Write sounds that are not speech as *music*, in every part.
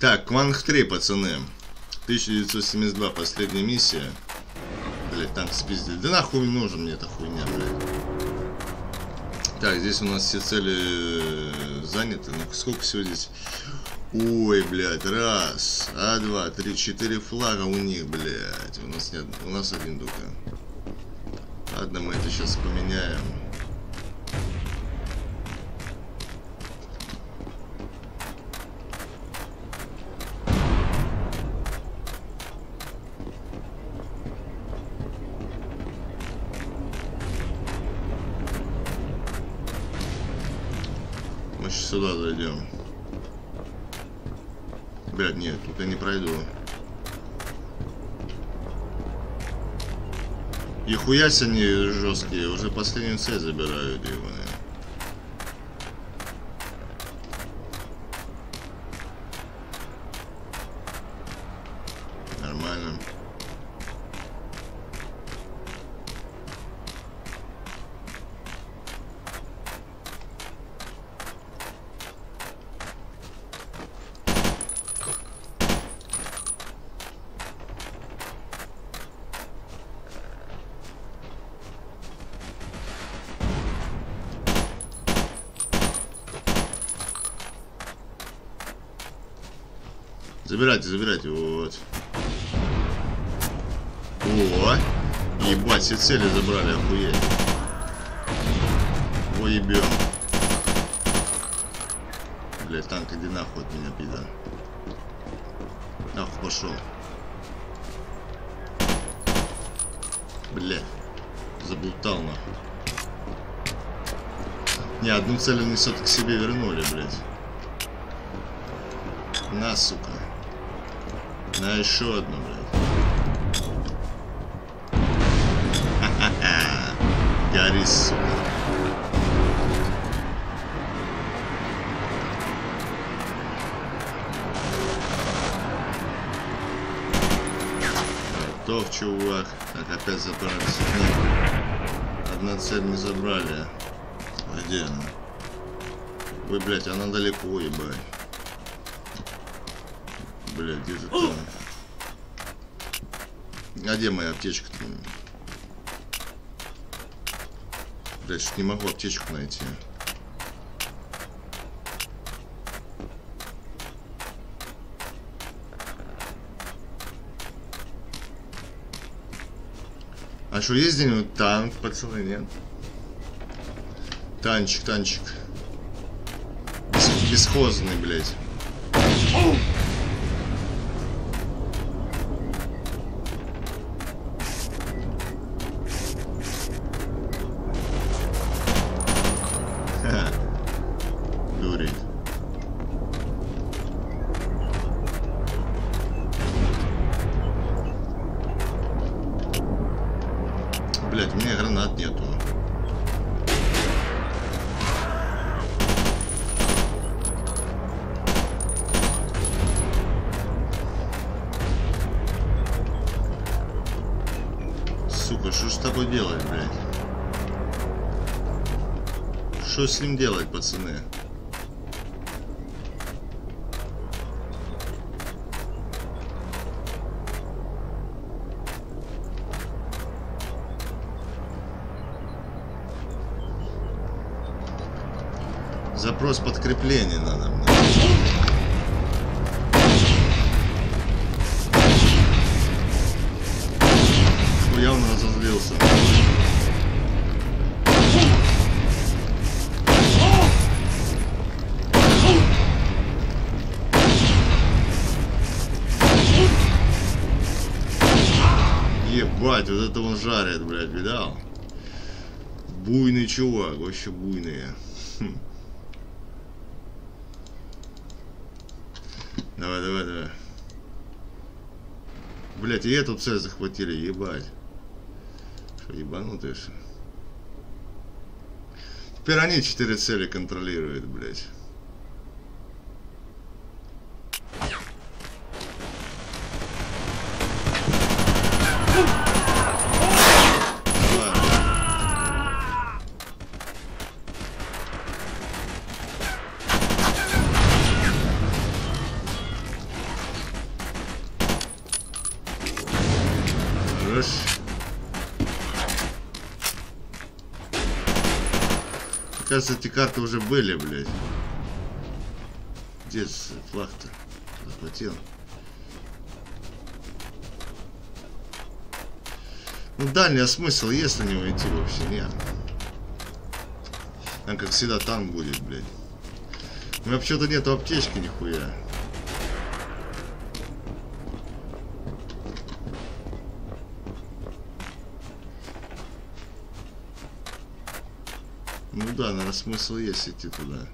Так, Кванг 3, пацаны. 1972, последняя миссия. Блять, танк спиздили. Да нахуй нужен мне эта хуйня, блядь. Так, здесь у нас все цели э, заняты. Ну, сколько всего здесь? Ой, блядь, раз, а, два, три, четыре флага у них, блядь. У нас нет, у нас один только. Ладно, мы это сейчас поменяем. Сейчас сюда зайдем. Блядь, нет, тут я не пройду. И они жесткие, уже последнюю цель забирают его. Нормально. Забирайте, забирайте, вот. О, ебать, все цели забрали, охуеть. О, ебем. Блять, танк, иди нахуй от меня, пидор. Нахуй пошел. Бля, заблутал нахуй. Не, одну цель они все-таки себе вернули, блядь. На, сука. На еще одну, блядь. *laughs* Ха-ха-ха. Гори, сука. Готов, чувак. Так, опять. Нет. Одна цель не забрали. Где она? Ой, блядь, она далеко, ебать. Блядь, где же? А где моя аптечка-то? Блядь, что не могу аптечку найти. А что, есть где-нибудь танк, пацаны, нет? Танчик, танчик. Бес- Бесхозный, блядь. Блять, у меня гранат нету. Сука, что ж с тобой делать, блядь? Что с ним делать, пацаны? Запрос подкрепления надо мне. Фу, явно разозлился. Ебать, вот это он жарит, блядь, видал? Буйный чувак, вообще буйный. Хм. Давай, давай, давай. Блять, и эту цель захватили, ебать. Что, ебанутые что? Теперь они четыре цели контролируют, блять. Кажется, эти карты уже были, блядь. Где флаг-то? Захватил. Ну, дальний смысл есть на него идти вообще? Нет. Там, как всегда, танк будет, блядь. У меня вообще-то нету аптечки нихуя. Ну да, наверное, смысл есть идти туда.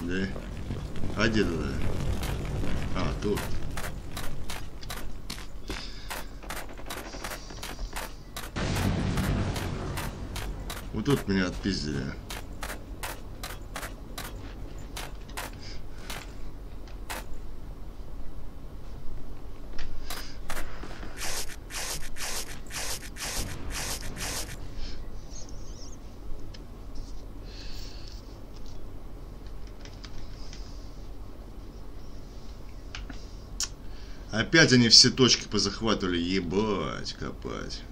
Да. А где туда? А, тут. Тут меня отпиздили. Опять они все точки позахватывали. Ебать, копать.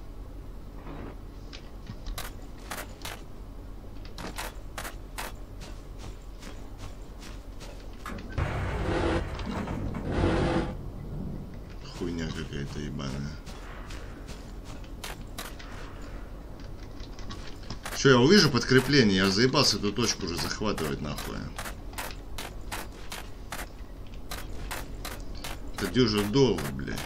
Что, я увижу подкрепление? Я заебался эту точку уже захватывать нахуй. Это дюжа долго, блядь.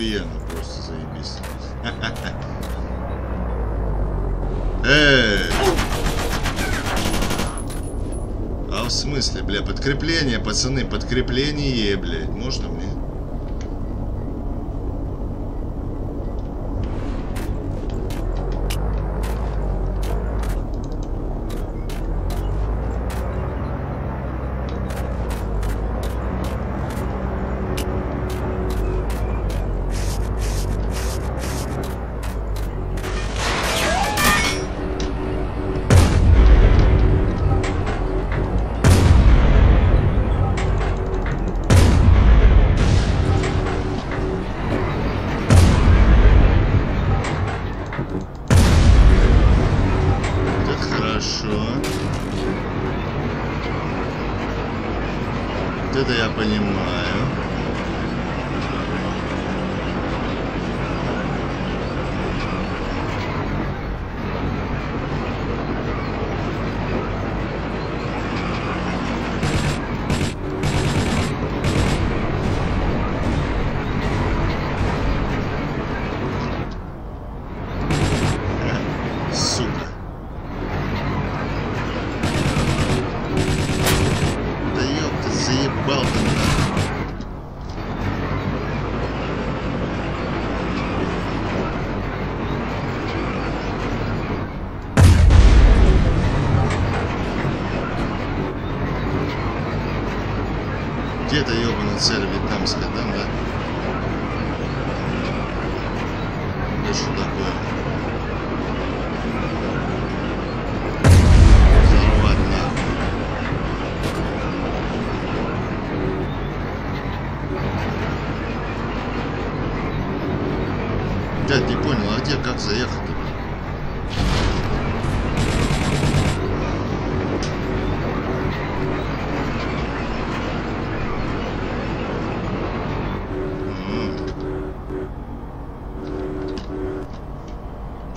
Охуенно, просто заебись. *laughs* Эй! А в смысле, бля, подкрепление, пацаны, подкрепление, блядь, можно Вот это я понимаю. serüvi temsil eden ve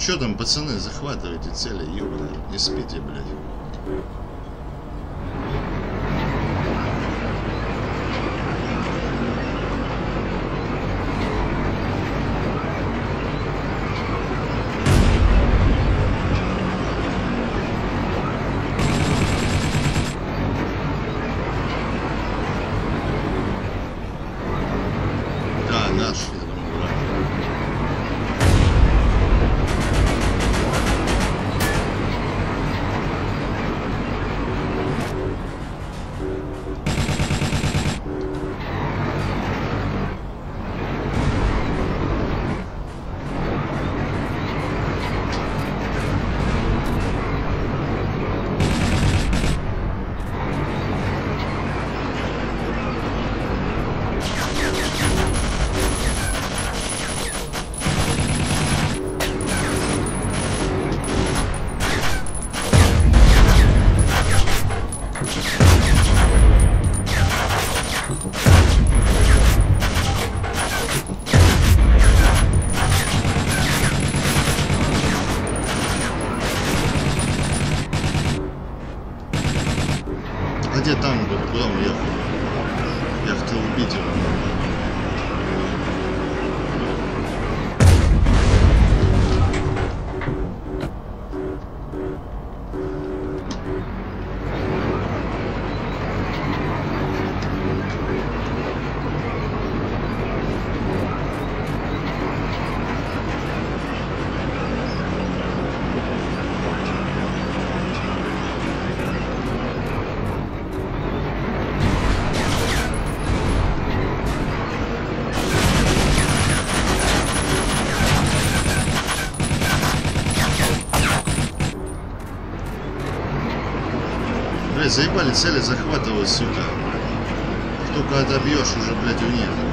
Че там, пацаны, захватывайте цели, ёбаные, не спите, блядь. Где танк был? Куда он ехал? Я хотел убить его. Заебали цели захватывать, сука. Только отобьешь уже, блядь, у них.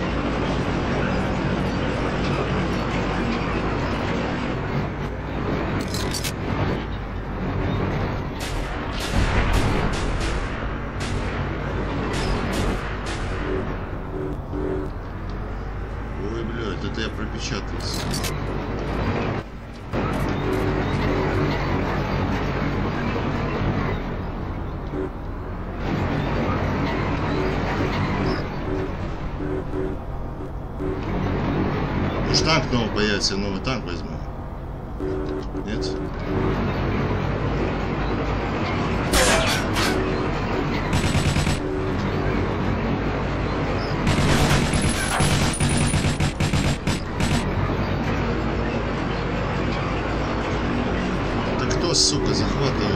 Танк новый появится, новый танк возьму. Нет? Да кто, сука, захватывает,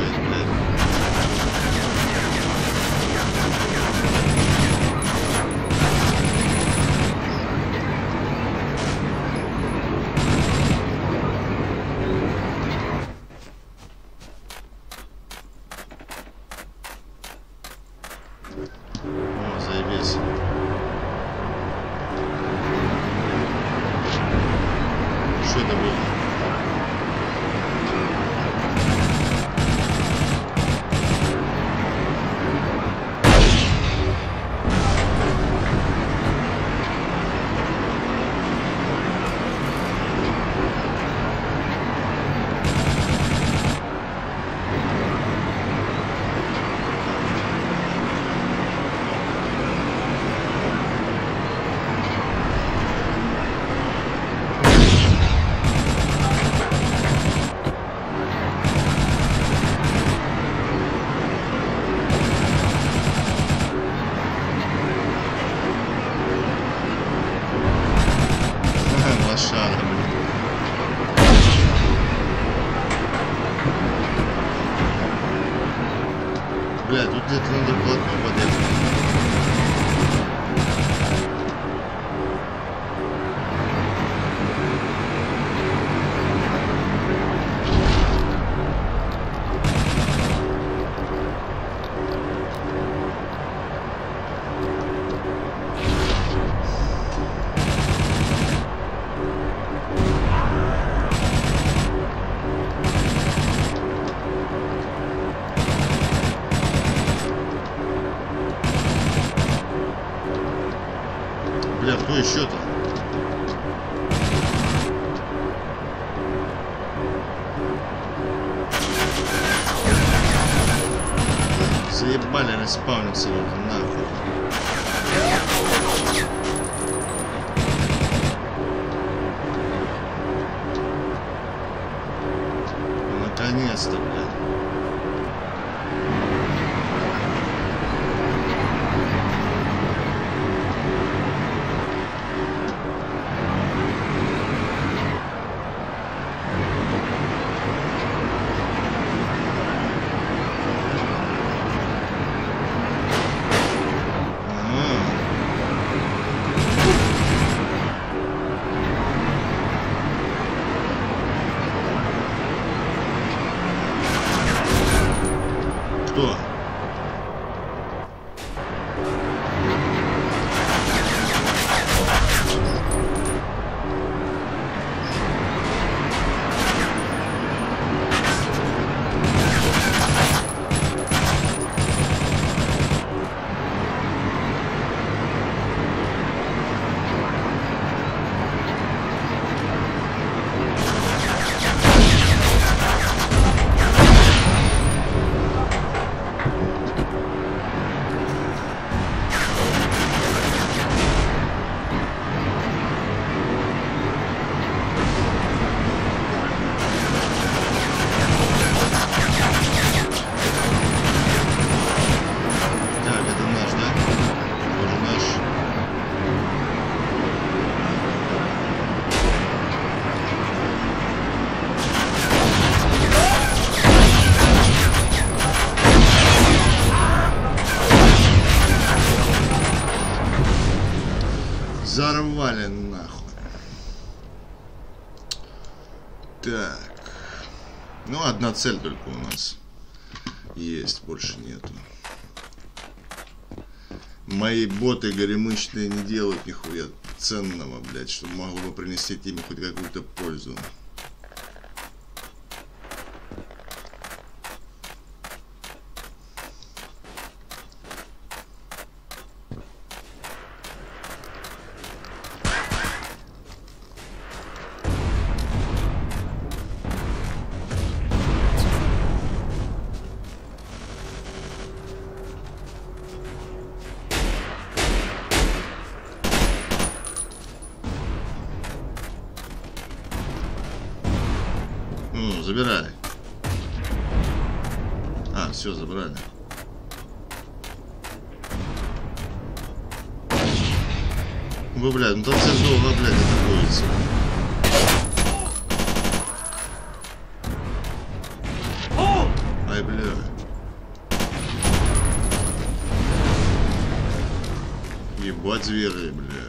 犬やつだよね。Цель только у нас есть, больше нету. Мои боты горемычные не делают нихуя ценного, блядь, чтобы могло бы принести им хоть какую-то пользу. Вы, блядь, ну там все долго, блядь, будет. Ай, бля. Ебать звери, блядь. Бля,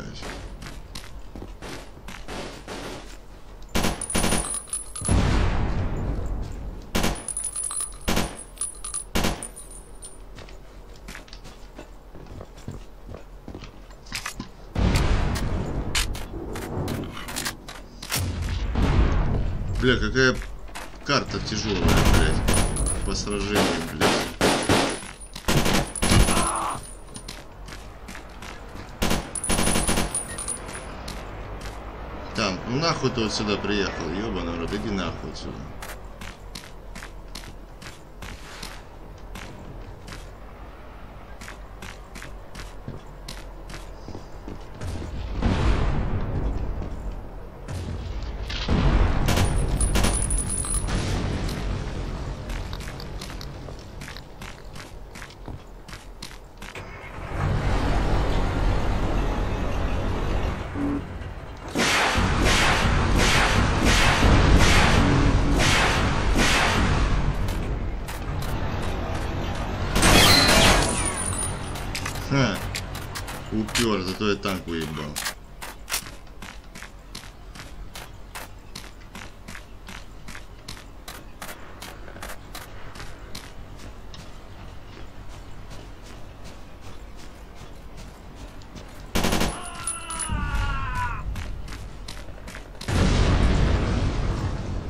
карта тяжелая, блядь. По сражению, блядь. Там, ну нахуй ты вот сюда приехал, ёбаный рот, иди нахуй отсюда. Упер, зато я танк уебал.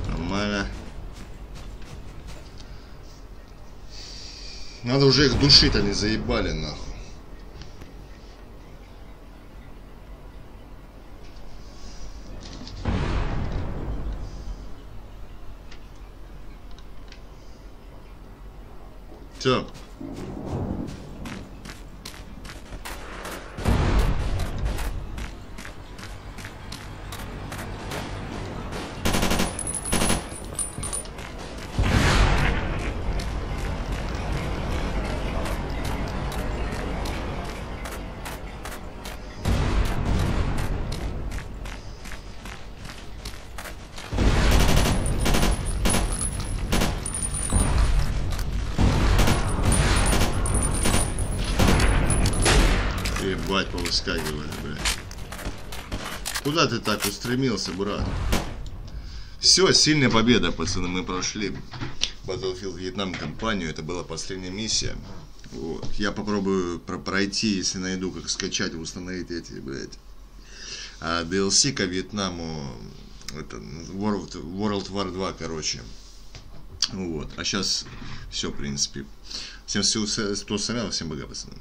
Нормально. Надо уже их душить, они заебали нахуй. Все. Ебать, повыскакивали, блядь. Куда ты так устремился, брат? Все, сильная победа, пацаны, мы прошли Battlefield Вьетнам кампанию, это была последняя миссия. Вот. Я попробую про пройти, если найду, как скачать, установить эти, блядь. А DLC ко Вьетнаму, это World, World War 2, короче. Вот. А сейчас все, в принципе. Всем всего, кто смотрел, всем пока, пацаны.